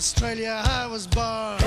Australia I was born.